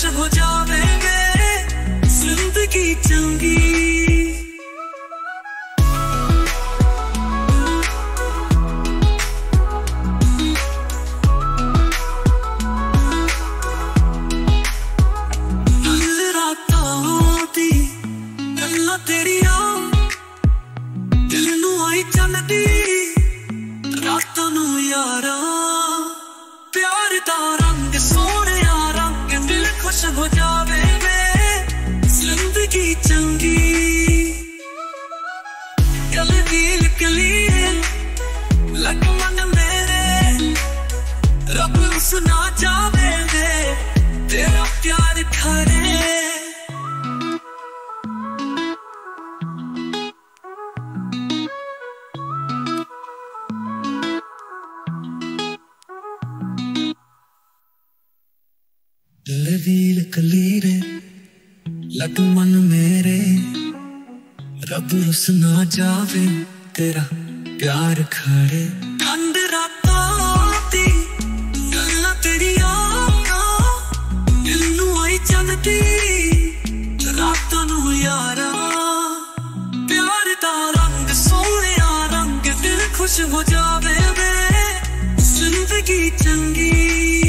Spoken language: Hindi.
खुश हो जावेंगे ज़िंदगी चंगी। सुना जावे तेरा प्यार खरे दिल कलीरे लग मन मेरे। रब रुस जावे, तेरा प्यार खड़े। ਗੱਲਾਂ ਤੇਰੀਆਂ ਦਿਲ ਨੂੰ ਆਈ ਚੱਲਦੀ ਰਾਤਾਂ ਨੂੰ ਯਾਰਾ ਪਿਆਰ ਦਾ ਰੰਗ ਸੋਹਣਿਆ ਰੰਗ ਦਿਲ ਖੁਸ਼ ਹੋ ਜਾਵੇ ਵੇ ਜ਼ਿੰਦਗੀ ਚੰਗੀ